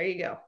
There you go.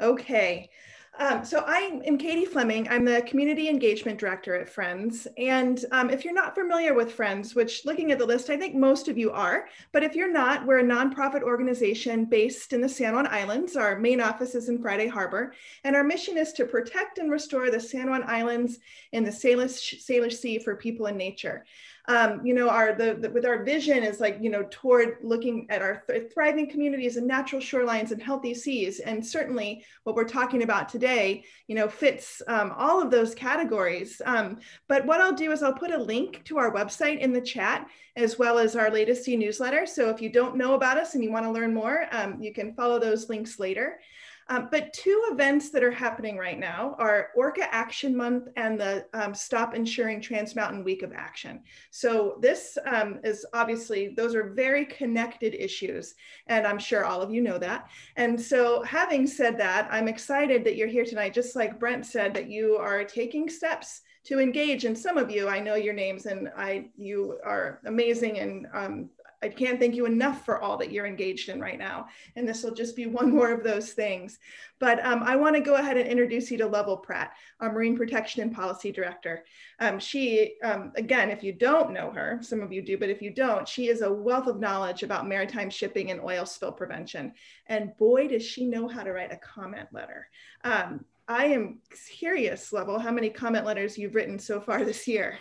Okay. Um, so I am Katie Fleming. I'm the Community Engagement Director at Friends. And um, if you're not familiar with Friends, which looking at the list, I think most of you are, but if you're not, we're a nonprofit organization based in the San Juan Islands. Our main office is in Friday Harbor. And our mission is to protect and restore the San Juan Islands and the Salish, Salish Sea for people and nature um, you know, our the, the, with our vision is like you know toward looking at our th thriving communities and natural shorelines and healthy seas, and certainly what we're talking about today, you know, fits um, all of those categories. Um, but what I'll do is I'll put a link to our website in the chat as well as our latest e-newsletter. So if you don't know about us and you want to learn more, um, you can follow those links later. Um, but two events that are happening right now are Orca Action Month and the um, Stop Insuring Trans Mountain Week of Action. So this um, is obviously, those are very connected issues, and I'm sure all of you know that. And so having said that, I'm excited that you're here tonight, just like Brent said, that you are taking steps to engage and some of you i know your names and i you are amazing and um, I can't thank you enough for all that you're engaged in right now. And this will just be one more of those things. But um, I want to go ahead and introduce you to Lovell Pratt, our Marine Protection and Policy Director. Um, she, um, again, if you don't know her, some of you do, but if you don't, she is a wealth of knowledge about maritime shipping and oil spill prevention. And boy, does she know how to write a comment letter. Um, I am curious, Lovell, how many comment letters you've written so far this year.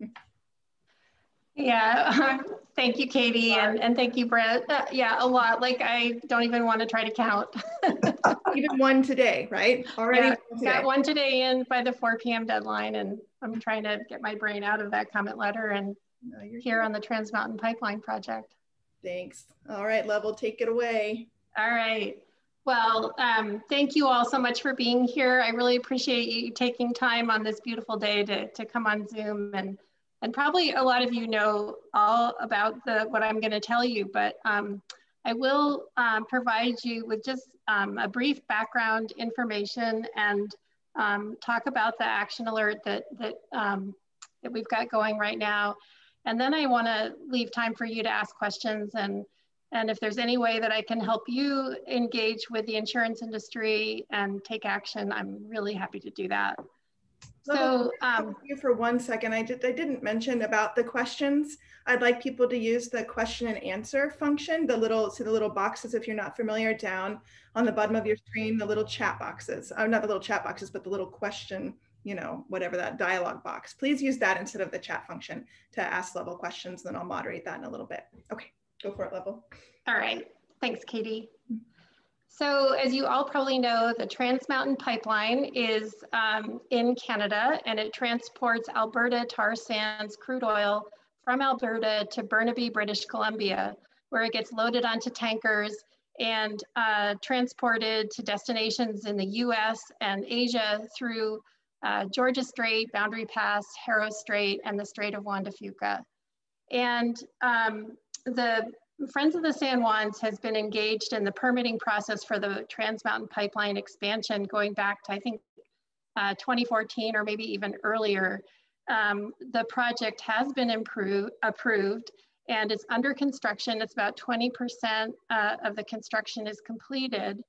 Yeah, thank you, Katie, and, and thank you, Brett. Uh, yeah, a lot. Like I don't even want to try to count. even one today, right? Already yeah, one got one today in by the 4 p.m. deadline, and I'm trying to get my brain out of that comment letter and no, here on the Trans Mountain Pipeline project. Thanks. All right, Lovell, take it away. All right. Well, um, thank you all so much for being here. I really appreciate you taking time on this beautiful day to, to come on Zoom and and probably a lot of you know all about the what I'm going to tell you, but um, I will um, provide you with just um, a brief background information and um, talk about the action alert that, that, um, that we've got going right now. And then I want to leave time for you to ask questions and, and if there's any way that I can help you engage with the insurance industry and take action, I'm really happy to do that. So, um, you for one second, I did I didn't mention about the questions. I'd like people to use the question and answer function, the little see the little boxes if you're not familiar down on the bottom of your screen, the little chat boxes. Oh, not the little chat boxes, but the little question, you know, whatever that dialog box. Please use that instead of the chat function to ask Lovell questions. Then I'll moderate that in a little bit. Okay, go for it, Lovell. All right. Thanks, Katie. So as you all probably know, the Trans Mountain Pipeline is um, in Canada and it transports Alberta tar sands crude oil from Alberta to Burnaby, British Columbia, where it gets loaded onto tankers and uh, transported to destinations in the US and Asia through uh, Georgia Strait, Boundary Pass, Haro Strait, and the Strait of Juan de Fuca. And um, the Friends of the San Juans has been engaged in the permitting process for the Trans Mountain Pipeline expansion going back to, I think, uh, 2014 or maybe even earlier. Um, the project has been approved and it's under construction. It's about 20% uh, of the construction is completed.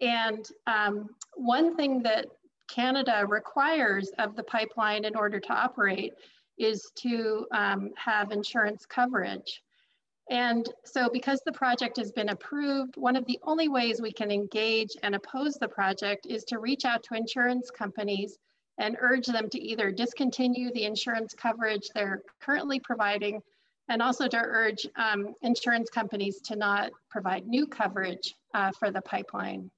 And um, one thing that Canada requires of the pipeline in order to operate is to um, have insurance coverage. And so because the project has been approved, one of the only ways we can engage and oppose the project is to reach out to insurance companies and urge them to either discontinue the insurance coverage they're currently providing and also to urge um, insurance companies to not provide new coverage uh, for the pipeline.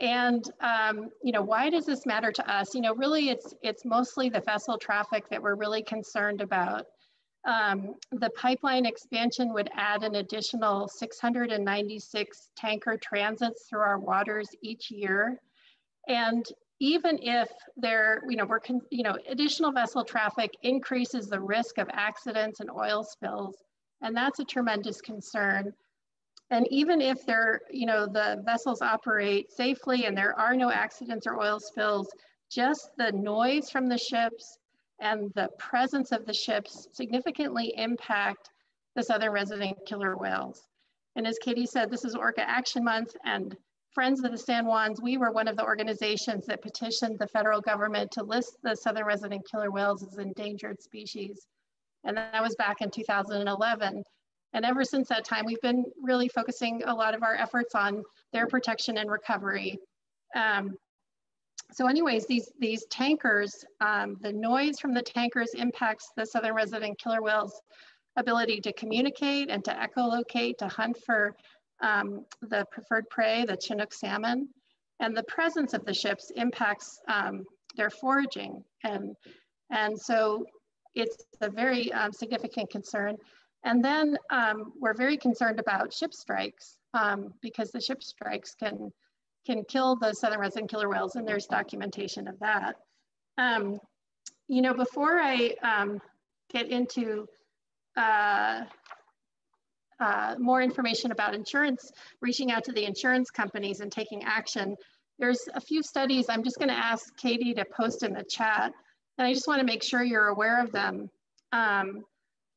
And um, you know, why does this matter to us? You know, really, it's it's mostly the vessel traffic that we're really concerned about. Um, the pipeline expansion would add an additional 696 tanker transits through our waters each year. And even if there, you know, we're, you know, additional vessel traffic increases the risk of accidents and oil spills. And that's a tremendous concern. And even if there, you know, the vessels operate safely and there are no accidents or oil spills, just the noise from the ships and the presence of the ships significantly impact the southern resident killer whales. And as Katie said, this is Orca Action Month, and Friends of the San Juans, we were one of the organizations that petitioned the federal government to list the southern resident killer whales as endangered species. And that was back in 2011. And ever since that time, we've been really focusing a lot of our efforts on their protection and recovery. Um, so anyways, these, these tankers, um, the noise from the tankers impacts the southern resident killer whales ability to communicate and to echolocate, to hunt for um, the preferred prey, the Chinook salmon. And the presence of the ships impacts um, their foraging. And, and so it's a very um, significant concern. And then um, we're very concerned about ship strikes um, because the ship strikes can can kill the southern resident killer whales, and there's documentation of that. Um, you know, before I um, get into uh, uh, more information about insurance, reaching out to the insurance companies and taking action, there's a few studies I'm just gonna ask Katie to post in the chat, and I just wanna make sure you're aware of them. Um,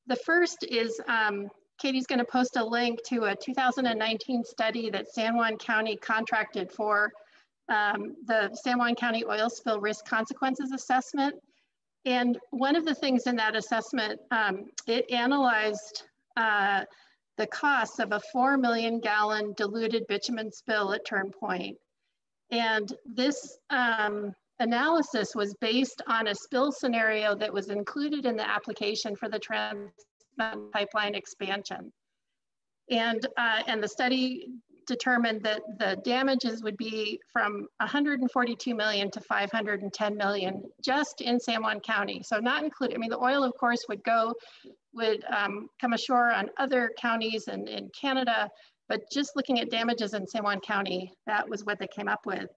the first is um, Katie's going to post a link to a 2019 study that San Juan County contracted for um, the San Juan County Oil Spill Risk Consequences Assessment. And one of the things in that assessment, um, it analyzed uh, the cost of a 4 million gallon diluted bitumen spill at Turn Point. And this um, analysis was based on a spill scenario that was included in the application for the Trans pipeline expansion. And, uh, and the study determined that the damages would be from 142 million to 510 million just in San Juan County. So not included, I mean, the oil of course would go, would um, come ashore on other counties and in Canada, but just looking at damages in San Juan County, that was what they came up with.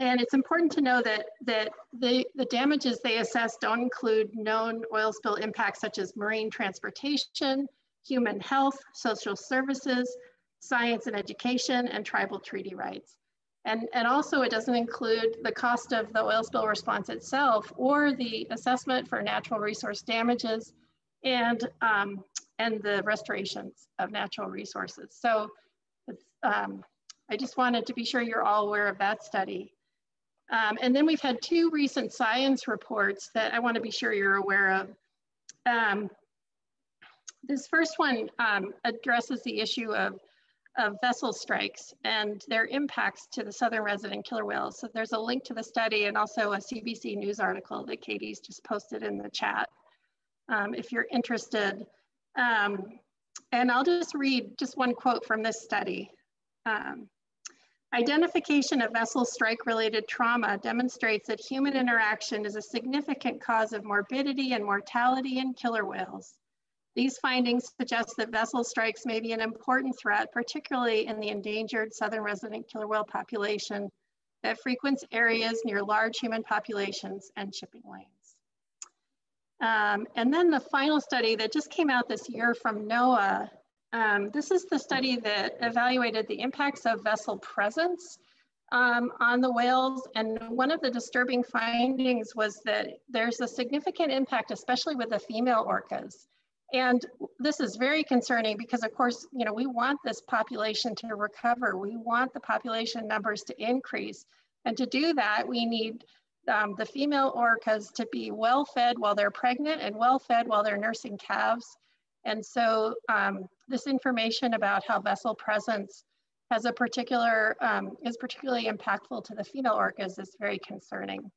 And it's important to know that, that the, the damages they assess don't include known oil spill impacts such as marine transportation, human health, social services, science and education, and tribal treaty rights. And, and also it doesn't include the cost of the oil spill response itself or the assessment for natural resource damages and, um, and the restorations of natural resources. So um, I just wanted to be sure you're all aware of that study. Um, and then we've had two recent science reports that I want to be sure you're aware of. Um, this first one um, addresses the issue of, of vessel strikes and their impacts to the southern resident killer whales. So there's a link to the study and also a CBC News article that Katie's just posted in the chat um, if you're interested. Um, and I'll just read just one quote from this study. Um, Identification of vessel strike related trauma demonstrates that human interaction is a significant cause of morbidity and mortality in killer whales. These findings suggest that vessel strikes may be an important threat, particularly in the endangered southern resident killer whale population that frequents areas near large human populations and shipping lanes. Um, and then the final study that just came out this year from NOAA um, this is the study that evaluated the impacts of vessel presence um, on the whales. And one of the disturbing findings was that there's a significant impact, especially with the female orcas. And this is very concerning because of course, you know, we want this population to recover. We want the population numbers to increase. And to do that, we need um, the female orcas to be well fed while they're pregnant and well fed while they're nursing calves. And so um, this information about how vessel presence has a particular, um, is particularly impactful to the female orcas is very concerning.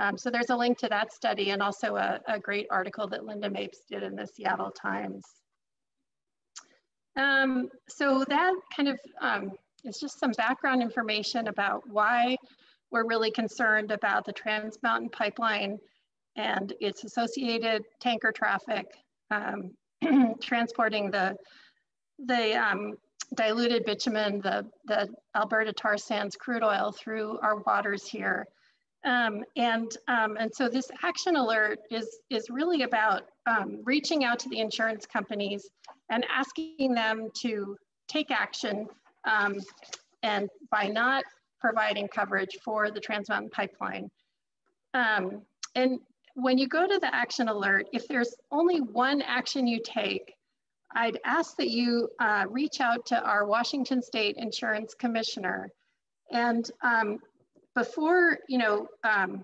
Um, so there's a link to that study and also a, a great article that Linda Mapes did in the Seattle Times. Um, so that kind of um, is just some background information about why we're really concerned about the Trans Mountain Pipeline and its associated tanker traffic um, transporting the the um, diluted bitumen, the, the Alberta tar sands crude oil through our waters here. Um, and, um, and so this action alert is, is really about um, reaching out to the insurance companies and asking them to take action um, and by not providing coverage for the Trans Mountain Pipeline. Um, and when you go to the action alert, if there's only one action you take, I'd ask that you uh, reach out to our Washington State Insurance Commissioner. And um, before, you know, um,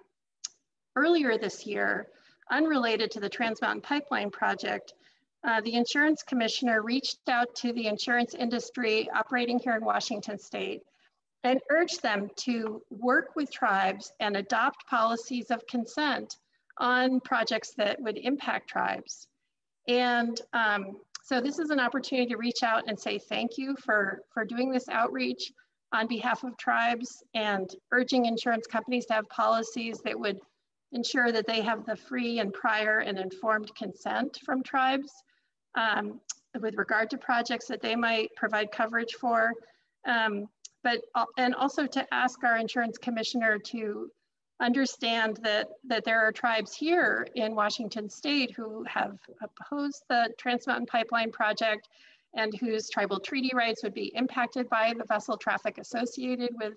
earlier this year, unrelated to the Trans Mountain Pipeline project, uh, the insurance commissioner reached out to the insurance industry operating here in Washington state and urged them to work with tribes and adopt policies of consent on projects that would impact tribes. And um, so this is an opportunity to reach out and say thank you for, for doing this outreach on behalf of tribes and urging insurance companies to have policies that would ensure that they have the free and prior and informed consent from tribes um, with regard to projects that they might provide coverage for. Um, but, and also to ask our insurance commissioner to understand that, that there are tribes here in Washington state who have opposed the Trans Mountain Pipeline project and whose tribal treaty rights would be impacted by the vessel traffic associated with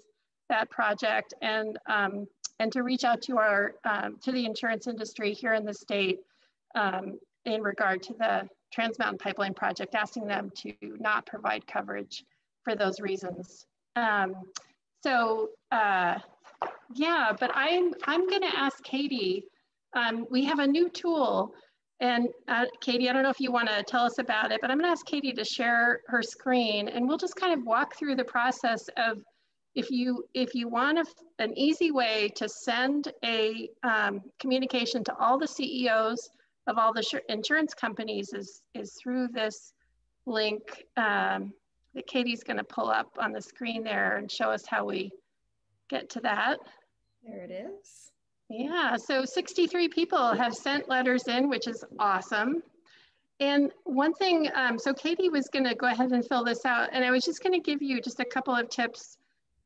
that project and, um, and to reach out to our, um, to the insurance industry here in the state um, in regard to the Trans Mountain Pipeline project, asking them to not provide coverage for those reasons. Um, so uh, yeah, but I'm, I'm gonna ask Katie, um, we have a new tool and uh, Katie, I don't know if you wanna tell us about it, but I'm gonna ask Katie to share her screen and we'll just kind of walk through the process of if you, if you want a, an easy way to send a um, communication to all the CEOs of all the insurance companies is, is through this link um, that Katie's gonna pull up on the screen there and show us how we get to that. There it is. Yeah, so 63 people have sent letters in, which is awesome. And one thing, um, so Katie was gonna go ahead and fill this out, and I was just gonna give you just a couple of tips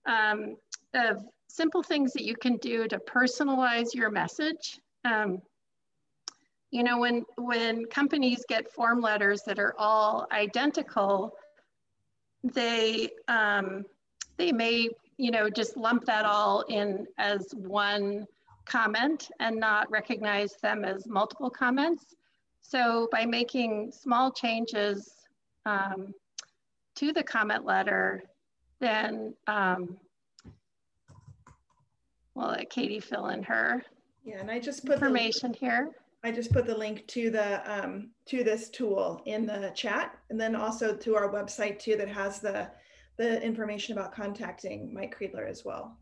um, of simple things that you can do to personalize your message. Um, you know, when, when companies get form letters that are all identical, they, um, they may you know, just lump that all in as one comment and not recognize them as multiple comments. So by making small changes um, to the comment letter, then um, we'll let Katie fill in her yeah, and I just put information the, here. I just put the link to the um, to this tool in the chat, and then also to our website too that has the the information about contacting Mike Kreidler as well.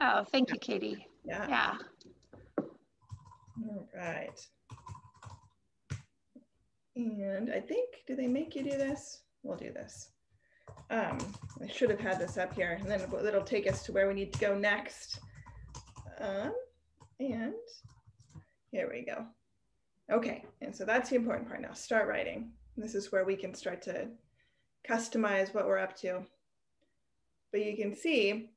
Oh, thank you, Katie. Yeah. Yeah. All right. And I think, do they make you do this? We'll do this. Um, I should have had this up here and then it'll take us to where we need to go next. Um, and here we go. Okay, and so that's the important part now, start writing. This is where we can start to customize what we're up to but you can see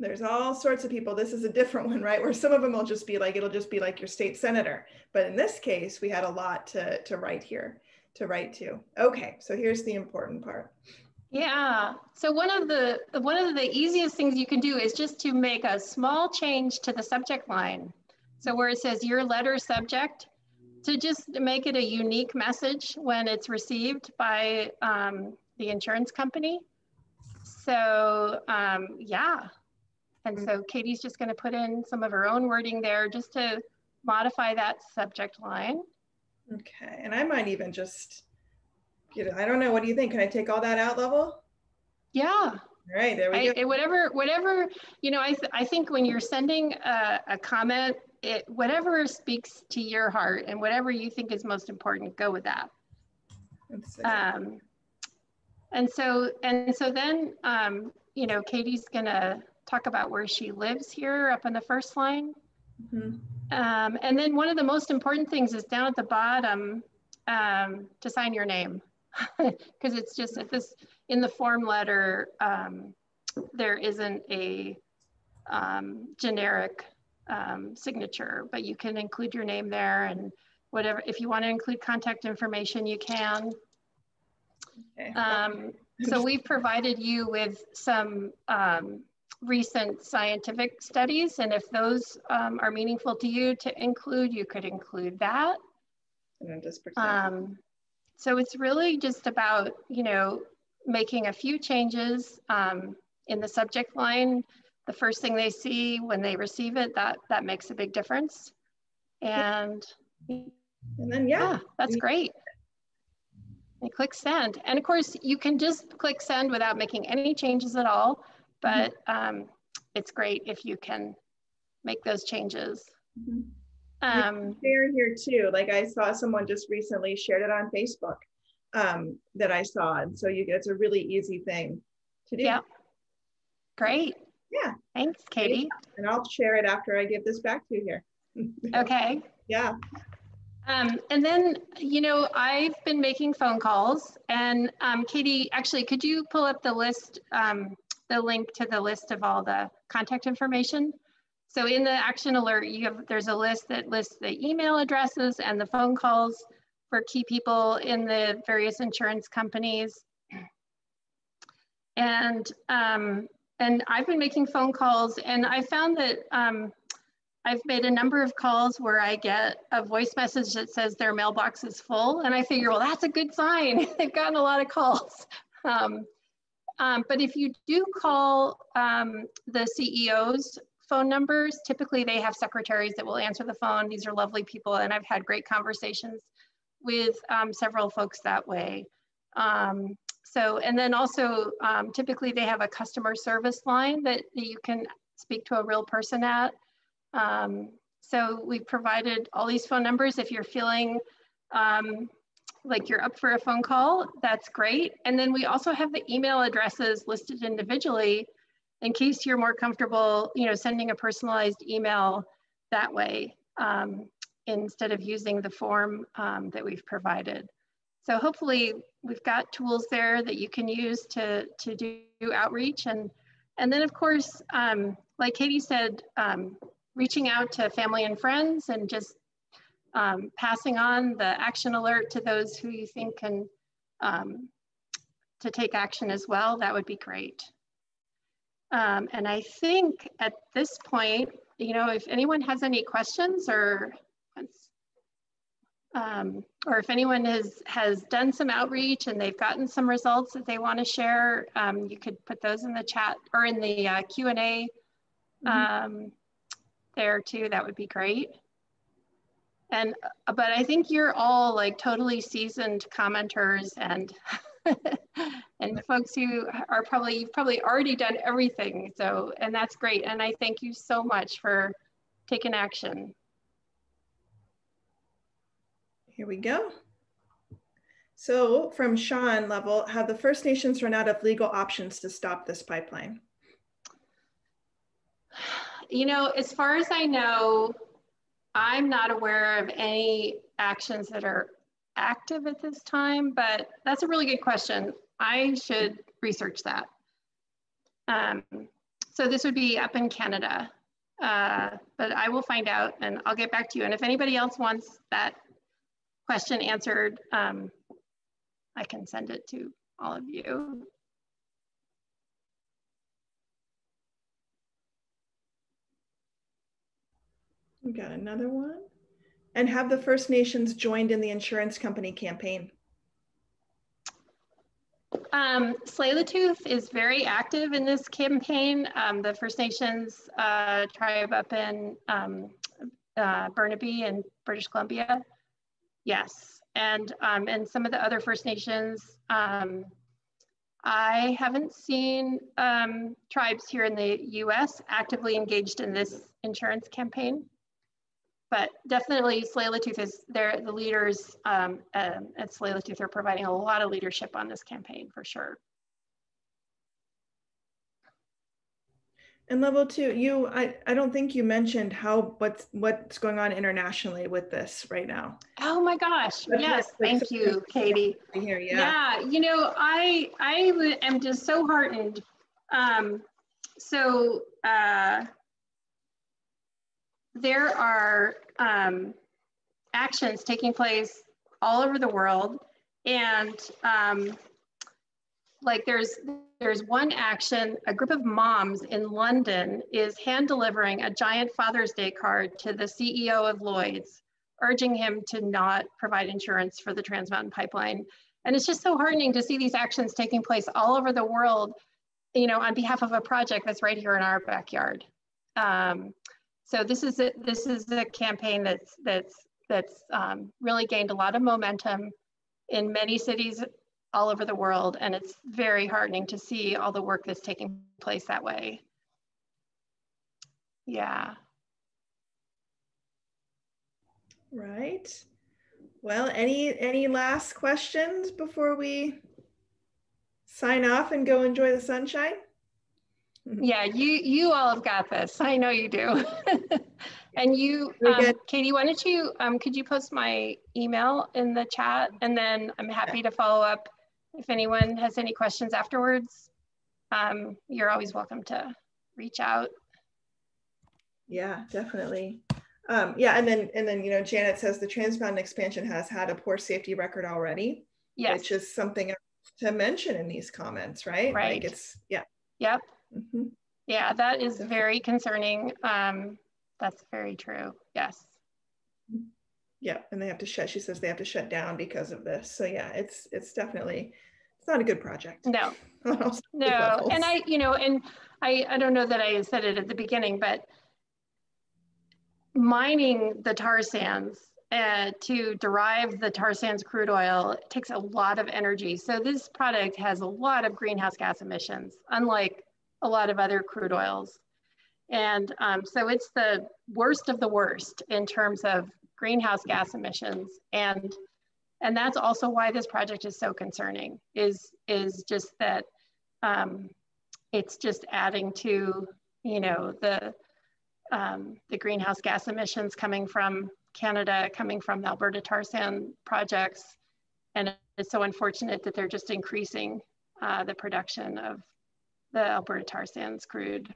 there's all sorts of people. This is a different one, right? Where some of them will just be like, it'll just be like your state senator. But in this case, we had a lot to, to write here, to write to. Okay, so here's the important part. Yeah. So one of the one of the easiest things you can do is just to make a small change to the subject line. So where it says your letter subject, to just make it a unique message when it's received by um, the insurance company. So um, yeah. And so Katie's just gonna put in some of her own wording there just to modify that subject line. Okay, and I might even just, you know, I don't know, what do you think? Can I take all that out Lovell? Yeah. All right, there we I, go. Whatever, whatever, you know, I, th I think when you're sending a, a comment, it, whatever speaks to your heart and whatever you think is most important, go with that. Um, and so, and so then, um, you know, Katie's gonna talk about where she lives here up in the first line. Mm -hmm. um, and then one of the most important things is down at the bottom um, to sign your name. Because it's just at this, in the form letter, um, there isn't a um, generic um, signature, but you can include your name there and whatever, if you wanna include contact information, you can. Okay. Um, so we've provided you with some um, recent scientific studies, and if those um, are meaningful to you to include, you could include that. Um, so it's really just about, you know, making a few changes um, in the subject line, the first thing they see when they receive it, that, that makes a big difference. And, and then, yeah, yeah that's great. And click send. And of course, you can just click send without making any changes at all, but um, it's great if you can make those changes. Mm-hmm. Um, share here too. Like I saw someone just recently shared it on Facebook um, that I saw. And so you it's a really easy thing to do. Yeah. Great. Yeah. Thanks, Katie. And I'll share it after I give this back to you here. okay. Yeah. Um, and then, you know, I've been making phone calls and um, Katie, actually, could you pull up the list, um, the link to the list of all the contact information? So in the action alert, you have there's a list that lists the email addresses and the phone calls for key people in the various insurance companies. And um, and I've been making phone calls, and I found that um, I've made a number of calls where I get a voice message that says their mailbox is full, and I figure, well, that's a good sign. They've gotten a lot of calls. Um, um, but if you do call um, the CEOs phone numbers. Typically, they have secretaries that will answer the phone. These are lovely people, and I've had great conversations with um, several folks that way. Um, so, and then also, um, typically they have a customer service line that you can speak to a real person at. Um, so we've provided all these phone numbers. If you're feeling um, like you're up for a phone call, that's great. And then we also have the email addresses listed individually in case you're more comfortable, you know, sending a personalized email that way um, instead of using the form um, that we've provided. So hopefully we've got tools there that you can use to, to do outreach. And, and then of course, um, like Katie said, um, reaching out to family and friends and just um, passing on the action alert to those who you think can um, to take action as well, that would be great. Um, and I think at this point, you know, if anyone has any questions or um, or if anyone has has done some outreach and they've gotten some results that they want to share, um, you could put those in the chat or in the uh, Q and A mm -hmm. There too. That would be great. And but I think you're all like totally seasoned commenters and and folks who are probably, you've probably already done everything. So, and that's great. And I thank you so much for taking action. Here we go. So from Sean Lovell, have the First Nations run out of legal options to stop this pipeline? You know, as far as I know, I'm not aware of any actions that are active at this time, but that's a really good question. I should research that. Um, so this would be up in Canada, uh, but I will find out and I'll get back to you. And if anybody else wants that question answered, um, I can send it to all of you. We got another one. And have the First Nations joined in the insurance company campaign? Um, Tsleil-Waututh is very active in this campaign. Um, the First Nations uh, tribe up in um, uh, Burnaby in British Columbia, yes. And, um, and some of the other First Nations, um, I haven't seen um, tribes here in the US actively engaged in this insurance campaign but definitely Tsleil-Waututh is there. The leaders um, um, at Tsleil-Waututh are providing a lot of leadership on this campaign for sure. And Lovell two, you, I, I don't think you mentioned how what's what's going on internationally with this right now. Oh my gosh! yes, thank you, Katie. Here, yeah. yeah, you know, I I am just so heartened. Um, so uh, there are um, actions taking place all over the world and um, like there's there's one action a group of moms in london is hand delivering a giant father's day card to the ceo of lloyd's urging him to not provide insurance for the trans mountain pipeline and it's just so heartening to see these actions taking place all over the world you know, on behalf of a project that's right here in our backyard. Um, so this is a, this is a campaign that's that's that's um, really gained a lot of momentum in many cities all over the world, and it's very heartening to see all the work that's taking place that way. Yeah. Right. Well, any any last questions before we sign off and go enjoy the sunshine? Yeah, you you all have got this. I know you do. and you, um, Katie, why don't you um, could you post my email in the chat, and then I'm happy to follow up if anyone has any questions afterwards. Um, you're always welcome to reach out. Yeah, definitely. Um, yeah, and then and then you know Janet says the Trans Mountain expansion has had a poor safety record already, yes. which is something to mention in these comments, right? Right. Like it's yeah. Yep. Mm-hmm. Yeah, that is very concerning. Um, that's very true. Yes. Yeah, and they have to shut. She says they have to shut down because of this. So yeah, it's it's definitely it's not a good project. No. no, and I you know, and I I don't know that I said it at the beginning, but mining the tar sands uh, to derive the tar sands crude oil takes a lot of energy. So this product has a lot of greenhouse gas emissions, unlike a lot of other crude oils. And um, so it's the worst of the worst in terms of greenhouse gas emissions. And, and that's also why this project is so concerning, is, is just that um, it's just adding to, you know, the, um, the greenhouse gas emissions coming from Canada, coming from the Alberta tar sand projects. And it's so unfortunate that they're just increasing uh, the production of the Alberta tar sands crude.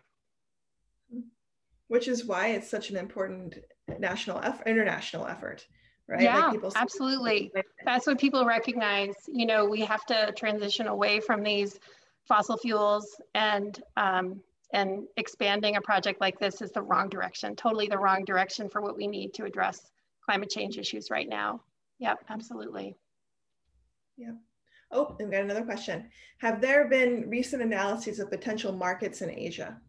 Which is why it's such an important national effort, international effort, right? Yeah, like absolutely. That's what people recognize. You know, we have to transition away from these fossil fuels and um, and expanding a project like this is the wrong direction, totally the wrong direction for what we need to address climate change issues right now. Yep, absolutely. Yeah. Oh, we've got another question. Have there been recent analyses of potential markets in Asia?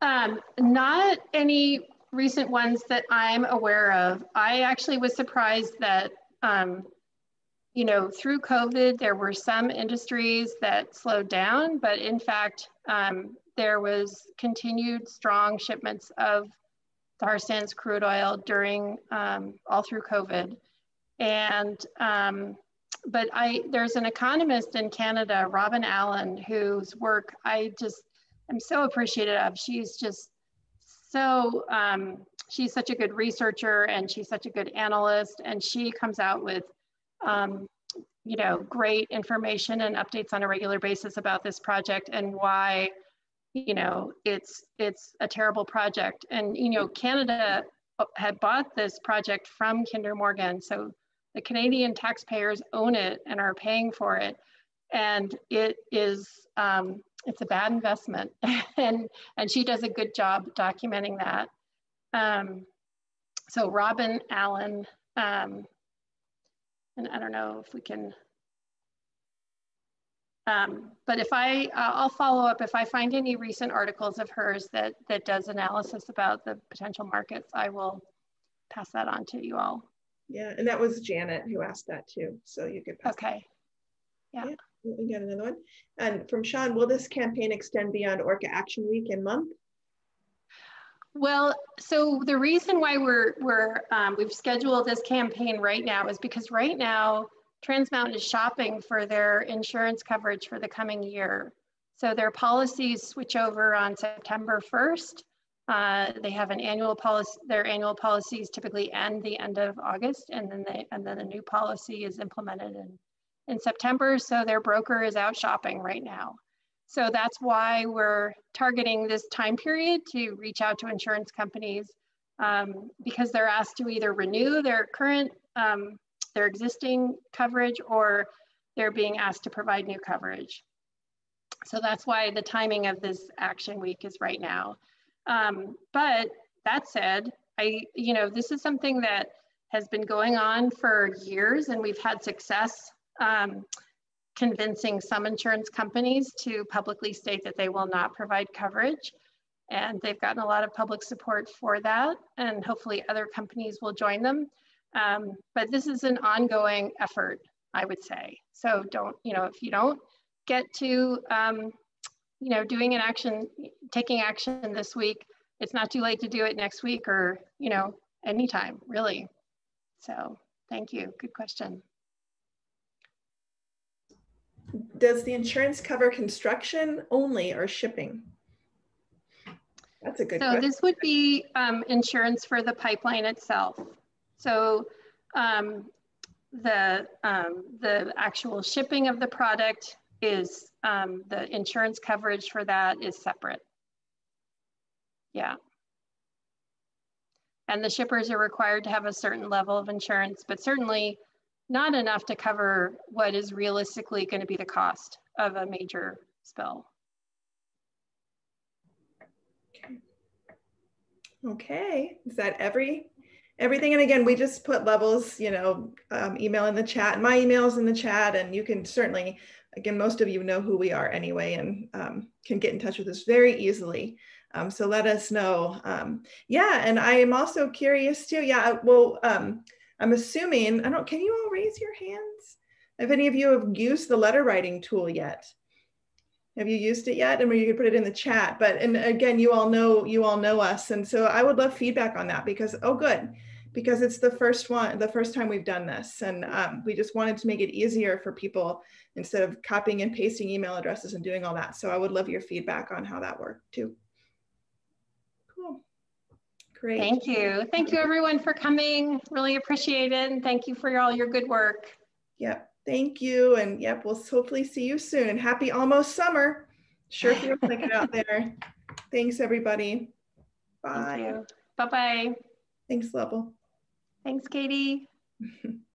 Um, not any recent ones that I'm aware of. I actually was surprised that um, you know, through COVID, there were some industries that slowed down, but in fact, um, there was continued strong shipments of tar sands crude oil during um, all through COVID. And, um, but I, there's an economist in Canada, Robyn Allan, whose work I just am so appreciative of. She's just so, um, she's such a good researcher and she's such a good analyst and she comes out with um, you know, great information and updates on a regular basis about this project and why, you know, it's it's a terrible project. And you know, Canada had bought this project from Kinder Morgan, so the Canadian taxpayers own it and are paying for it, and it is um, it's a bad investment. and and she does a good job documenting that. Um, so Robyn Allan um, and I don't know if we can, um, but if I, uh, I'll follow up if I find any recent articles of hers that, that does analysis about the potential markets, I will pass that on to you all. Yeah, and that was Janet who asked that too. So you could pass Okay. Yeah. yeah. We got another one. And from Sean, will this campaign extend beyond Orca Action Week and month? Well, so the reason why we're, we're um, we've scheduled this campaign right now is because right now Trans Mountain is shopping for their insurance coverage for the coming year. So their policies switch over on September 1st. Uh, they have an annual policy, their annual policies typically end the end of August and then they, and then the new policy is implemented in, in September. So their broker is out shopping right now. So that's why we're targeting this time period to reach out to insurance companies um, because they're asked to either renew their current, um, their existing coverage or they're being asked to provide new coverage. So that's why the timing of this action week is right now. Um, but that said, I, you know, this is something that has been going on for years and we've had success. Um, convincing some insurance companies to publicly state that they will not provide coverage. And they've gotten a lot of public support for that. And hopefully other companies will join them. Um, but this is an ongoing effort, I would say. So don't, you know, if you don't get to, um, you know, doing an action, taking action this week, it's not too late to do it next week or, you know, anytime, really. So thank you. Good question. Does the insurance cover construction only or shipping? That's a good so question. this would be um, insurance for the pipeline itself. So um, the, um, the actual shipping of the product is, um, the insurance coverage for that is separate. Yeah. And the shippers are required to have a certain level of insurance, but certainly not enough to cover what is realistically going to be the cost of a major spill. Okay, is that every everything? And again, we just put Lovell's, you know, um, email in the chat. My email's in the chat, and you can certainly, again, most of you know who we are anyway, and um, can get in touch with us very easily. Um, so let us know. Um, yeah, and I am also curious too. Yeah, well, um, I'm assuming, I don't, can you all raise your hands? If any of you have used the letter writing tool yet? Have you used it yet? And you can put it in the chat. But and again, you all know you all know us, and so I would love feedback on that because oh, good, because it's the first one, the first time we've done this, and um, we just wanted to make it easier for people instead of copying and pasting email addresses and doing all that. So I would love your feedback on how that worked too. Cool. Great. Thank you. Thank you everyone for coming. Really appreciate it. And thank you for all your good work. Yep. Thank you. And yep, we'll hopefully see you soon. And happy almost summer. Sure feels like it out there. Thanks everybody. Bye. Bye-bye. Thanks, Lovell. Thanks, Katie.